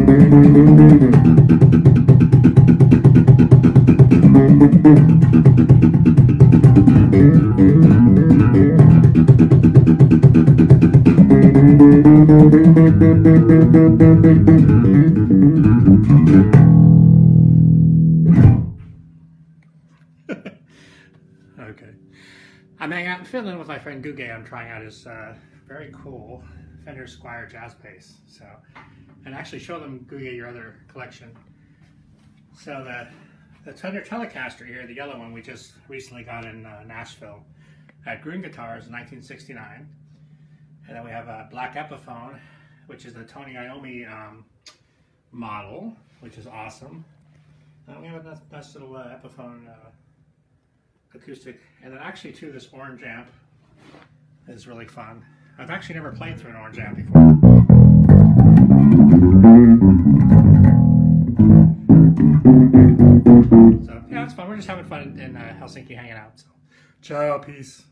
okay. I'm hanging out in with my friend Guge. I'm trying out his uh, very cool Fender Squier Jazz Bass. So, and actually show them Guge your other collection. So the the Fender Telecaster here, the yellow one, we just recently got in uh, Nashville at Gruhn Guitars in 1969. And then we have a black Epiphone, which is the Tony Iommi um, model, which is awesome. And we have a nice, nice little uh, Epiphone uh, acoustic. And then actually too, this orange amp is really fun. I've actually never played through an orange amp before. So yeah, it's fun. We're just having fun in, uh, Helsinki hanging out. So, ciao, peace.